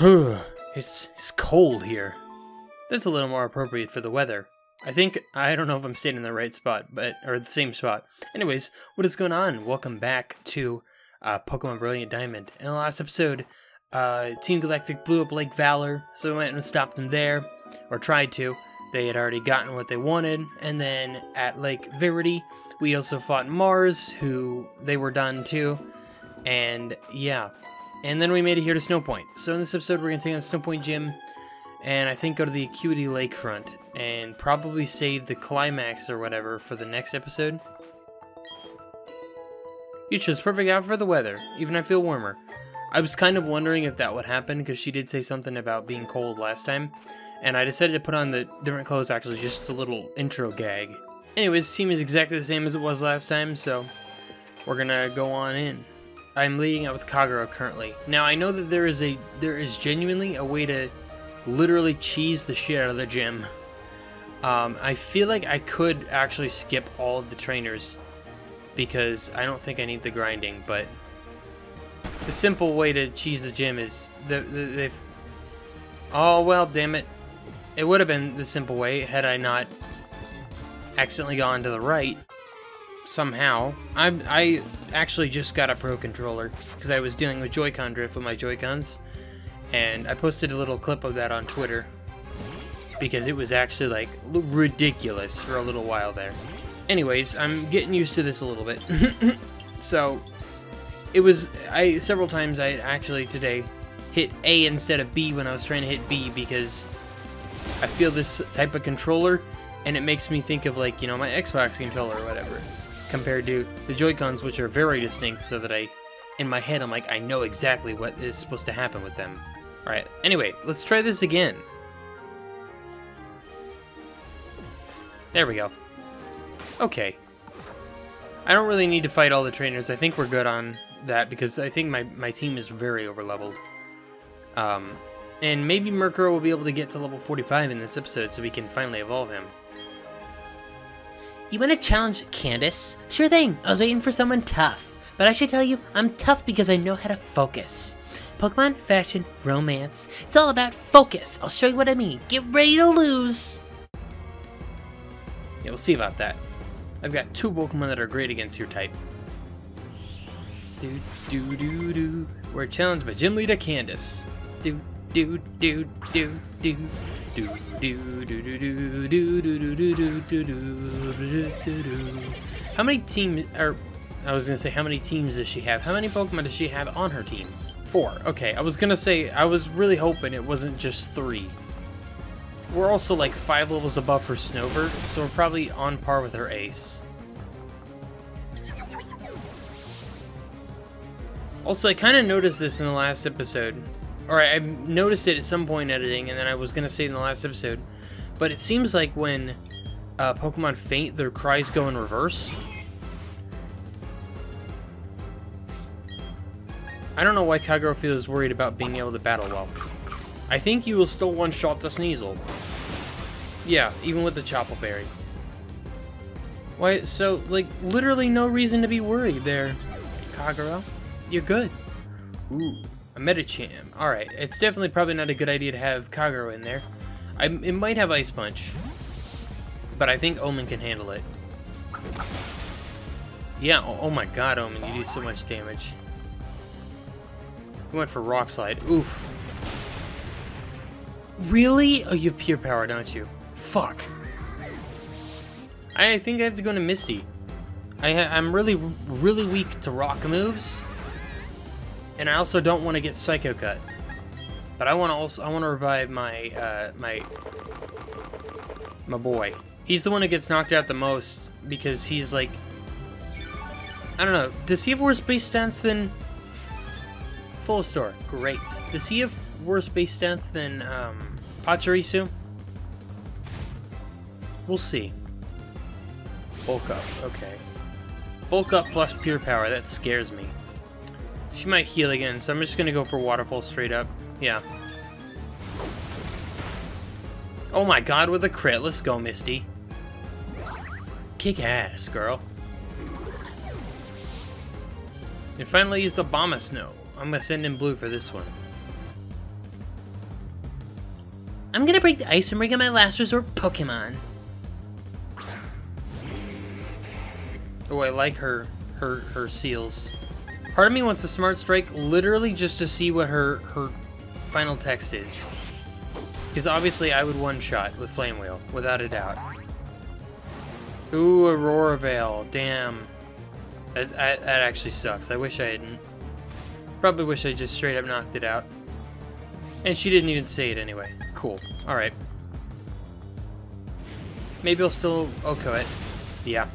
it's it's cold here. That's a little more appropriate for the weather. I think I don't know if I'm staying in the right spot, but or the same spot. Anyways, what is going on? Welcome back to uh, Pokemon Brilliant Diamond. In the last episode, uh, Team Galactic blew up Lake Valor, so we went and stopped them there, or tried to. They had already gotten what they wanted, and then at Lake Verity, we also fought Mars, who they were done too, and yeah. And then we made it here to Snowpoint. So in this episode, we're gonna take on Snowpoint Gym, and I think go to the Acuity Lakefront, and probably save the climax or whatever for the next episode. You chose perfect out for the weather. Even I feel warmer. I was kind of wondering if that would happen because she did say something about being cold last time. And I decided to put on the different clothes actually just a little intro gag. Anyways, team is exactly the same as it was last time, so we're gonna go on in. I'm leading out with Kagero currently. Now I know that there is a there is genuinely a way to literally cheese the shit out of the gym. Um, I feel like I could actually skip all of the trainers because I don't think I need the grinding, but the simple way to cheese the gym is the, the they've. Oh well, damn it! It would have been the simple way had I not accidentally gone to the right somehow. I I actually just got a pro controller because I was dealing with Joy-Con drift with my Joy-Cons, and I posted a little clip of that on Twitter because it was actually like ridiculous for a little while there. Anyways, I'm getting used to this a little bit. so it was I several times I actually today hit A instead of B when I was trying to hit B because I feel this type of controller and it makes me think of like, you know, my Xbox controller or whatever compared to the Joy-Cons which are very distinct so that I in my head I'm like I know exactly what is supposed to happen with them. Alright, anyway, let's try this again. There we go. Okay. I don't really need to fight all the trainers. I think we're good on that because I think my, my team is very overleveled. Um, and maybe Murkrow will be able to get to level 45 in this episode so we can finally evolve him. You want to challenge Candace? Sure thing. I was waiting for someone tough. But I should tell you, I'm tough because I know how to focus. Pokemon, fashion, romance. It's all about focus. I'll show you what I mean. Get ready to lose. Yeah, we'll see about that. I've got two Pokemon that are great against your type. Do do do do. We're challenged by Gym Leader Candace. Do do do do do How many teams are? I was gonna say how many teams does she have? How many Pokemon does she have on her team? Four. Okay, I was gonna say I was really hoping it wasn't just three. We're also like five levels above her Snover, so we're probably on par with her Ace. Also, I kind of noticed this in the last episode. Or I noticed it at some point editing, and then I was to say in the last episode. But it seems like when uh, Pokemon faint, their cries go in reverse. I don't know why Kagero feels worried about being able to battle well. I think you will still one-shot the Sneasel. Yeah, even with the Chople Berry. Why, so, like, literally no reason to be worried there, Kagero. You're good. Ooh, a Medicham. Alright, it's definitely probably not a good idea to have Kagero in there. I, it might have Ice Punch, but I think Omen can handle it. Yeah, oh, oh my god, Omen, you do so much damage. He went for Rock Slide. Oof. Really? Oh, you have pure power, don't you? Fuck. I think I have to go to Misty. I am really, really weak to rock moves. And I also don't want to get Psycho Cut. But I want to also, I want to revive my, uh, my, my boy. He's the one that gets knocked out the most because he's like, I don't know, does he have worse base stats than Full Store? Great. Does he have worse base stats than, um, Pachirisu? We'll see. Bulk up, okay. Bulk up plus pure power, that scares me. She might heal again, so I'm just gonna go for Waterfall straight up. Yeah. Oh my god, with a crit. Let's go, Misty. Kick ass, girl. And finally used Snow. I'm gonna send in blue for this one. I'm gonna break the ice and bring in my last resort Pokemon. Oh, I like her, her, her seals. Part of me wants a Smart Strike literally just to see what her, her final text is. Because obviously I would one-shot with Flame Wheel, without a doubt. Ooh, Aurora Veil, damn. That, that, that actually sucks. I wish I hadn't. Probably wish I just straight up knocked it out. And she didn't even say it anyway. Cool. Alright. Maybe I'll still OHKO it. Yeah.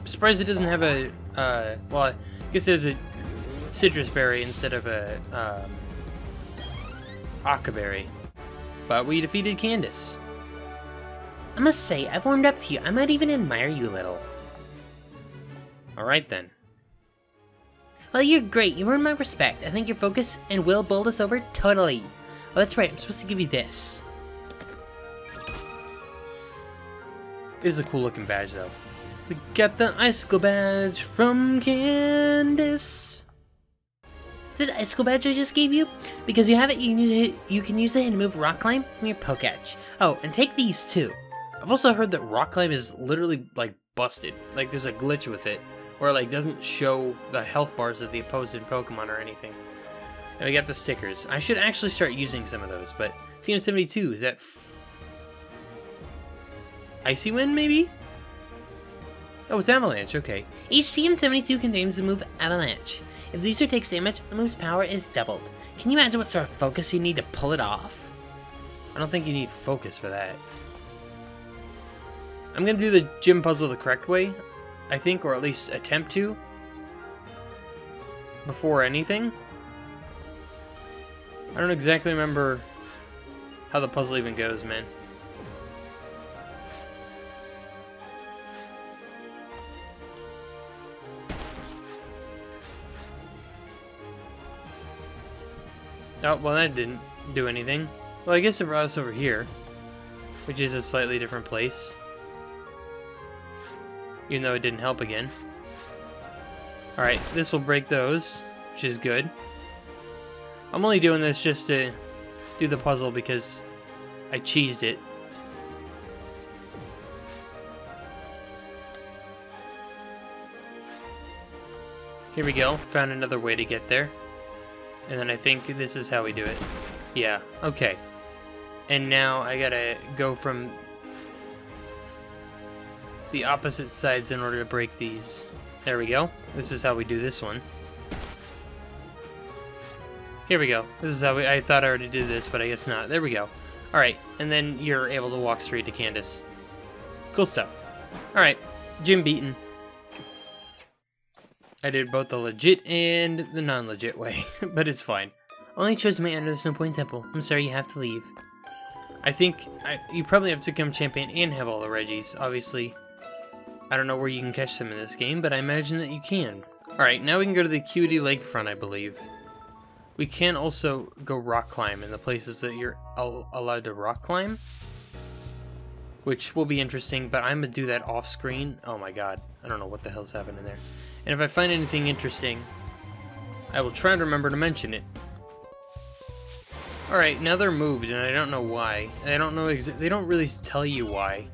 I'm surprised it doesn't have a, uh, well, I guess it has a Sitrus berry instead of a, um, Occa Berry. But we defeated Candace. I must say, I've warmed up to you. I might even admire you a little. Alright then. Well, you're great. You earned my respect. I think your focus and will bowled us over totally. Oh, that's right. I'm supposed to give you this. It is a cool looking badge though. We got the Icicle badge from Candace. Badge I just gave you? Because you have it, you can use it, you can use it and move Rock Climb from your Poketch. Oh, and take these too. I've also heard that Rock Climb is literally like busted. Like there's a glitch with it. Where it like doesn't show the health bars of the opposing Pokemon or anything. And we got the stickers. I should actually start using some of those, but TM72, is that Icy Wind, maybe? Oh, it's Avalanche, okay. Each TM72 contains the move Avalanche. If the user takes damage, the move's power is doubled. Can you imagine what sort of focus you need to pull it off? I don't think you need focus for that. I'm gonna do the gym puzzle the correct way, I think, or at least attempt to. Before anything. I don't exactly remember how the puzzle even goes, man. Oh, well that didn't do anything. Well, I guess it brought us over here, which is a slightly different place. Even though it didn't help again. Alright, this will break those, which is good. I'm only doing this just to do the puzzle because I cheesed it. Here we go, found another way to get there. And then I think this is how we do it. Yeah, okay. And now I gotta go from the opposite sides in order to break these. There we go. This is how we do this one. Here we go. This is how we, I thought I already did this, but I guess not. There we go. Alright, and then you're able to walk straight to Candace. Cool stuff. Alright, gym beaten. I did both the legit and the non-legit way, but it's fine. Only chose my under the Snowpoint Temple. I'm sorry you have to leave. I think I, you probably have to become champion and have all the Regis, obviously. I don't know where you can catch them in this game, but I imagine that you can. Alright, now we can go to the Acuity Lakefront, I believe. We can also go rock climb in the places that you're al allowed to rock climb. Which will be interesting, but I'm going to do that off screen. Oh my god, I don't know what the hell's happening there. And if I find anything interesting, I will try to remember to mention it. Alright, now they're moved, and I don't know why. I don't know They don't really tell you why.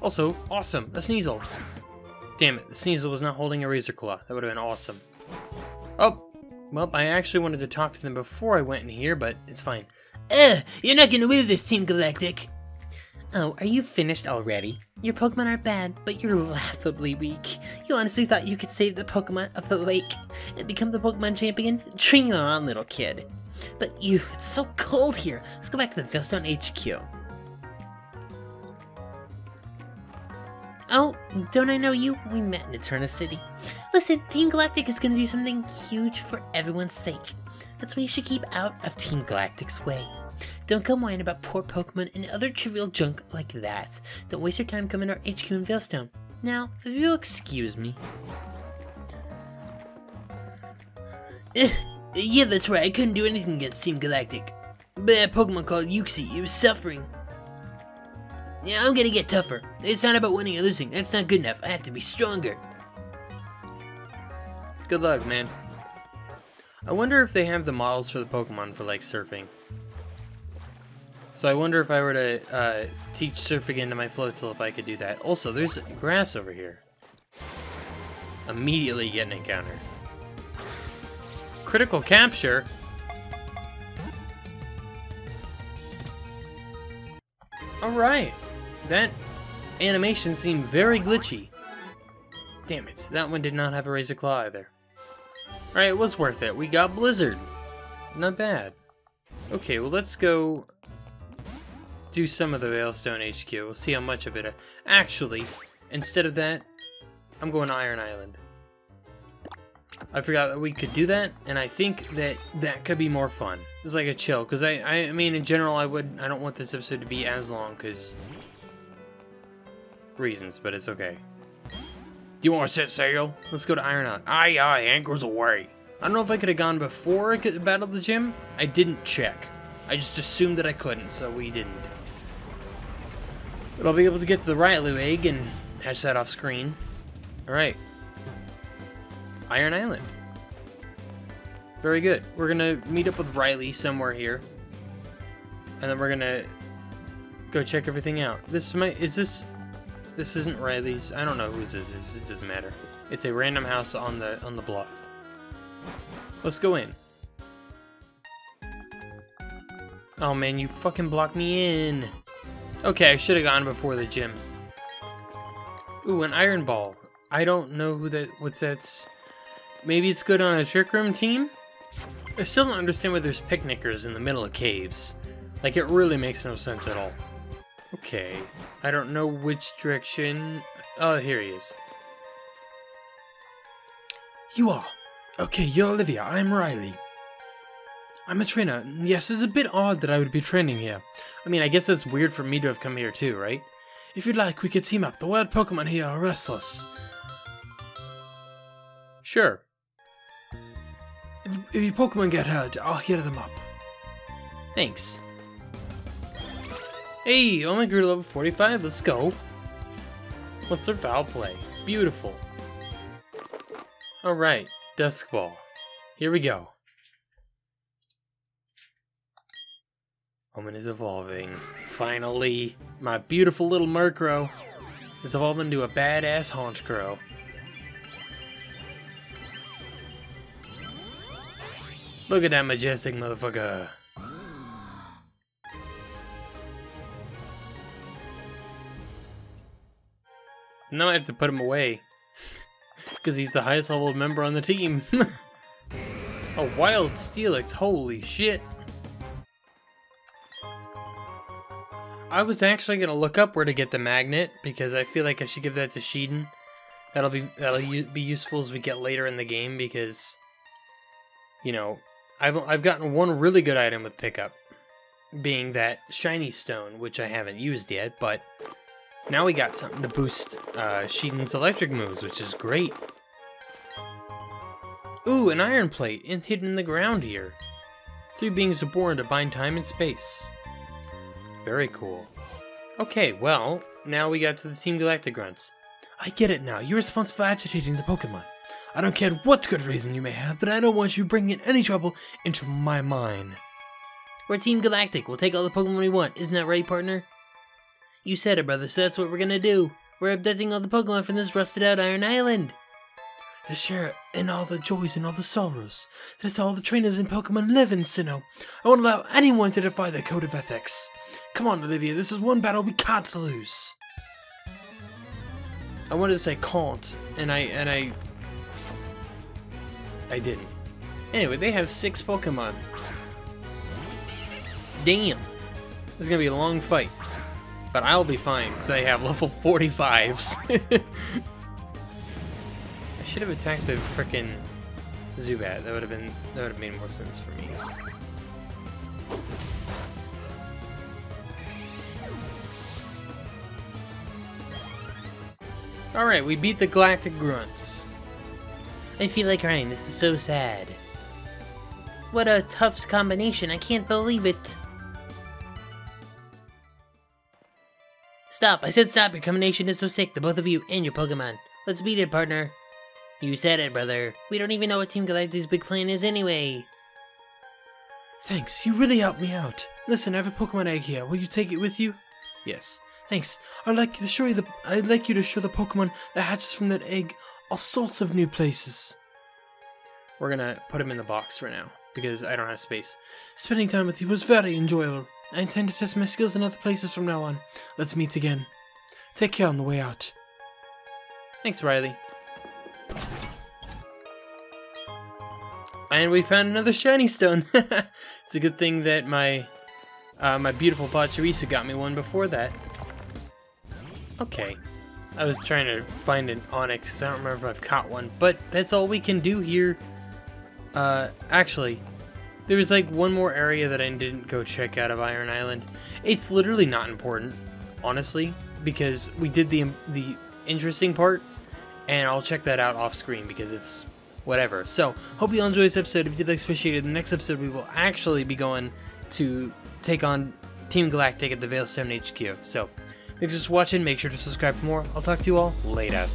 Also, awesome, a Sneasel. Damn it, the Sneasel was not holding a Razor Claw. That would have been awesome. Oh, well, I actually wanted to talk to them before I went in here, but it's fine. Ugh, you're not gonna win this, Team Galactic. Oh, are you finished already? Your Pokemon are bad, but you're laughably weak. You honestly thought you could save the Pokemon of the lake and become the Pokemon champion? Dream on, little kid. But you, it's so cold here. Let's go back to the Veilstone HQ. Oh, don't I know you? We met in Eterna City. Listen, Team Galactic is gonna do something huge for everyone's sake. That's why you should keep out of Team Galactic's way. Don't come whine about poor Pokemon and other trivial junk like that. Don't waste your time coming to our HQ in Veilstone. Now, if you'll excuse me. Yeah, that's right, I couldn't do anything against Team Galactic. But that Pokemon called Uxie, it was suffering. Yeah, I'm gonna get tougher. It's not about winning or losing, that's not good enough. I have to be stronger. Good luck, man. I wonder if they have the models for the Pokemon for, like, surfing. So I wonder if I were to uh, teach surfing into my floatzel if I could do that. Also, there's grass over here. Immediately get an encounter. Critical capture? Alright. That animation seemed very glitchy. Damn it, that one did not have a razor claw either. Alright, it was worth it. We got Blizzard. Not bad. Okay, well let's go do some of the Veilstone HQ. We'll see how much of it. Uh, actually, instead of that, I'm going to Iron Island. I forgot that we could do that, and I think that that could be more fun. It's like a chill, because I, I mean, in general, I would, I don't want this episode to be as long, because reasons, but it's okay. Do you want to set sail? Let's go to Iron Island. Aye, aye, anchors away. I don't know if I could have gone before I could battle the gym. I didn't check. I just assumed that I couldn't, so we didn't. But I'll be able to get to the Riolu egg and hatch that off screen. Alright. Iron Island. Very good. We're gonna meet up with Riley somewhere here. And then we're gonna go check everything out. This might is this this isn't Riley's. I don't know whose this is. It doesn't matter. It's a random house on the on the bluff. Let's go in. Oh man, you fucking blocked me in. Okay, I should have gone before the gym. Ooh, an iron ball. I don't know who that. What's that's? Maybe it's good on a trick room team. I still don't understand why there's picnickers in the middle of caves. Like it really makes no sense at all. Okay, I don't know which direction. Oh, here he is. You are. Okay, you're Olivia. I'm Riley. I'm a trainer. Yes, it's a bit odd that I would be training here. I mean, I guess it's weird for me to have come here too, right? If you'd like, we could team up. The wild Pokemon here are restless. Sure. If, if your Pokemon get hurt, I'll heal them up. Thanks. Hey, Omen grew to level 45. Let's go. What's our foul play? Beautiful. Alright, Dusk Ball. Here we go. Omen is evolving. Finally, my beautiful little Murkrow is evolving into a badass Honchkrow. Look at that majestic motherfucker. Now I have to put him away. Because he's the highest level member on the team. a wild Steelix, holy shit. I was actually gonna look up where to get the magnet because I feel like I should give that to Sheldon. That'll be that'll be useful as we get later in the game because, you know, I've I've gotten one really good item with pickup, being that shiny stone, which I haven't used yet, but now we got something to boost uh, Sheldon's electric moves, which is great. Ooh, an iron plate and hidden in the ground here. Three beings are born to bind time and space. Very cool. Okay, well, now we got to the Team Galactic Grunts. I get it now. You're responsible for agitating the Pokemon. I don't care what good reason you may have, but I don't want you bringing any trouble into my mine. We're Team Galactic. We'll take all the Pokemon we want. Isn't that right, partner? You said it, brother, so that's what we're gonna do. We're abducting all the Pokemon from this rusted out Iron Island. To share in all the joys and all the sorrows. That is all the trainers in Pokemon live in Sinnoh. I won't allow anyone to defy the code of ethics. Come on, Olivia, this is one battle we can't lose. I wanted to say can't, and I and I I didn't. Anyway, they have six Pokemon. Damn. This is gonna be a long fight. But I'll be fine, because I have level 45s. Should have attacked the frickin' Zubat. That would have been that would have made more sense for me. Alright, we beat the Galactic Grunts. I feel like crying. This is so sad. What a tough combination. I can't believe it. Stop. I said stop. Your combination is so sick. The both of you and your Pokemon. Let's beat it, partner. You said it, brother. We don't even know what Team Galactic's big plan is anyway. Thanks, you really helped me out. Listen, I have a Pokemon egg here. Will you take it with you? Yes. Thanks. I'd like you to show you the I'd like you to show the Pokemon that hatches from that egg all sorts of new places. We're gonna put him in the box for now because I don't have space. Spending time with you was very enjoyable. I intend to test my skills in other places from now on. Let's meet again. Take care on the way out. Thanks, Riley. And we found another shiny stone. it's a good thing that my uh, my beautiful Pachirisu got me one before that. Okay. I was trying to find an Onix. I don't remember if I've caught one, but that's all we can do here. Uh, actually, there was like one more area that I didn't go check out of Iron Island. It's literally not important, honestly, because we did the the interesting part, and I'll check that out off screen because it's whatever. So, hope you all enjoyed this episode. If you did, like, appreciate it. The next episode, we will actually be going to take on Team Galactic at the Veilstone HQ. So, thanks for watching. Make sure to subscribe for more. I'll talk to you all later.